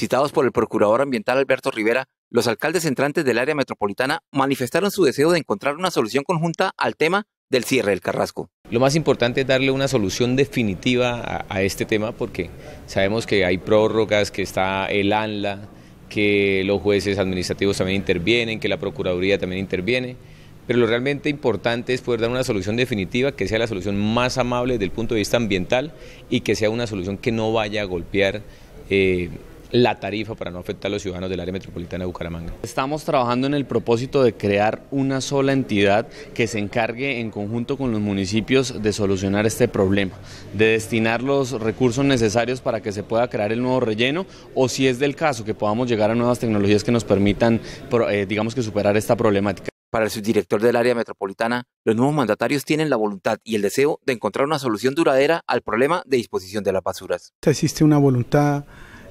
Citados por el procurador ambiental Alberto Rivera, los alcaldes entrantes del área metropolitana manifestaron su deseo de encontrar una solución conjunta al tema del cierre del Carrasco. Lo más importante es darle una solución definitiva a, este tema porque sabemos que hay prórrogas, que está el ANLA, que los jueces administrativos también intervienen, que la Procuraduría también interviene, pero lo realmente importante es poder dar una solución definitiva que sea la solución más amable desde el punto de vista ambiental y que sea una solución que no vaya a golpear eh, la tarifa para no afectar a los ciudadanos del área metropolitana de Bucaramanga. Estamos trabajando en el propósito de crear una sola entidad que se encargue en conjunto con los municipios de solucionar este problema, de destinar los recursos necesarios para que se pueda crear el nuevo relleno o si es del caso que podamos llegar a nuevas tecnologías que nos permitan, eh, digamos que superar esta problemática. Para el subdirector del área metropolitana, los nuevos mandatarios tienen la voluntad y el deseo de encontrar una solución duradera al problema de disposición de las basuras. Existe una voluntad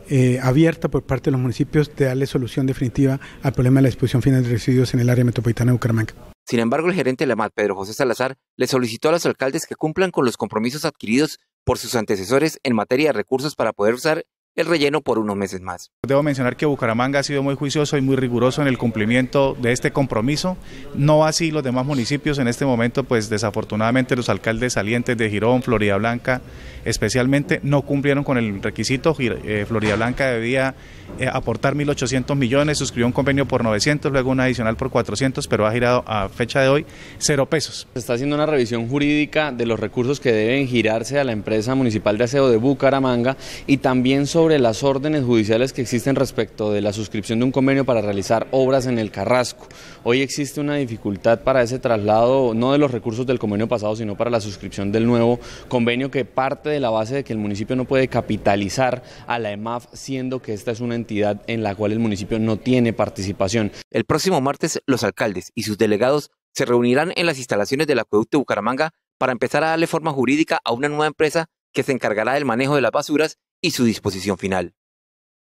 eh, abierta por parte de los municipios de darle solución definitiva al problema de la disposición final de residuos en el área metropolitana de Bucaramanga. Sin embargo, el gerente de la MAT, Pedro José Salazar, le solicitó a los alcaldes que cumplan con los compromisos adquiridos por sus antecesores en materia de recursos para poder usar el relleno por unos meses más. Debo mencionar que Bucaramanga ha sido muy juicioso y muy riguroso en el cumplimiento de este compromiso, no así los demás municipios en este momento, pues desafortunadamente los alcaldes salientes de Girón, Florida Blanca, especialmente no cumplieron con el requisito, eh, Florida Blanca debía eh, aportar 1.800 millones, suscribió un convenio por 900, luego un adicional por 400, pero ha girado a fecha de hoy cero pesos. Se está haciendo una revisión jurídica de los recursos que deben girarse a la empresa municipal de aseo de Bucaramanga y también sobre las órdenes judiciales que existen respecto de la suscripción de un convenio para realizar obras en el Carrasco. Hoy existe una dificultad para ese traslado, no de los recursos del convenio pasado, sino para la suscripción del nuevo convenio que parte de la base de que el municipio no puede capitalizar a la EMAF, siendo que esta es una entidad en la cual el municipio no tiene participación. El próximo martes, los alcaldes y sus delegados se reunirán en las instalaciones del acueducto de Bucaramanga para empezar a darle forma jurídica a una nueva empresa que se encargará del manejo de las basuras y su disposición final.